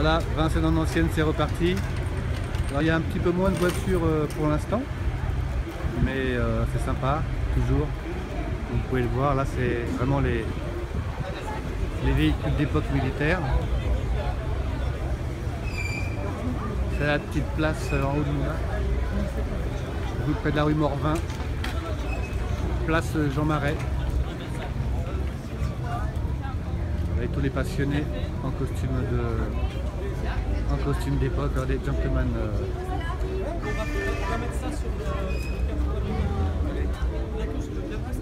Voilà, Vincennes en ancienne, c'est reparti. Alors il y a un petit peu moins de voitures euh, pour l'instant, mais euh, c'est sympa, toujours. Vous pouvez le voir, là c'est vraiment les, les véhicules d'époque militaire. C'est la petite place euh, en haut de là, près de la rue Morvin, place Jean Marais. Avec tous les passionnés en costume de en costume d'époque, des gentlemen. euh,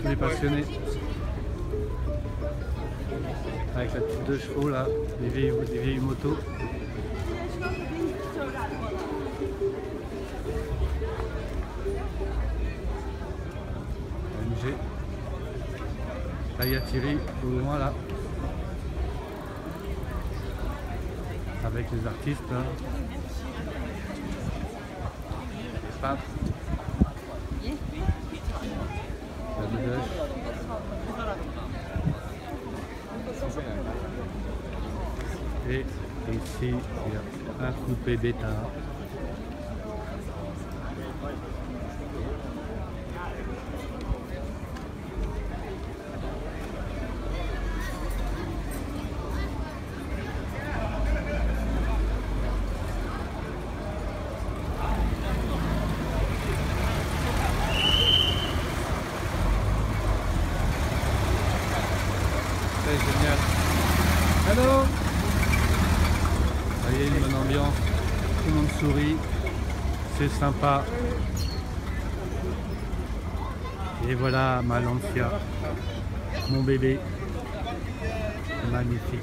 tous les passionnés. Avec la petite deux chevaux là, les vieilles, les vieilles motos. AMG. Là il y a Thierry au loin là. Avec les artistes. Les peintres. La. Et ici, il y a un coupé bêta. C'est génial. Allô Vous voyez une bonne ambiance, tout le monde sourit, c'est sympa. Et voilà ma Lancia, mon bébé, magnifique.